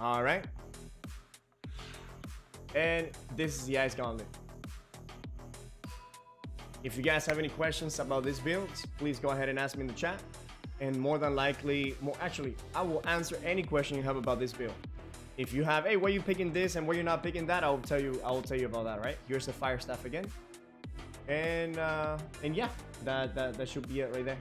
All right. And this is the Ice Gauntlet. If you guys have any questions about this build, please go ahead and ask me in the chat. And more than likely, more actually, I will answer any question you have about this build. If you have, hey, why you picking this and why you're not picking that, I will tell you. I will tell you about that. Right? Here's the fire staff again, and uh, and yeah, that that that should be it right there.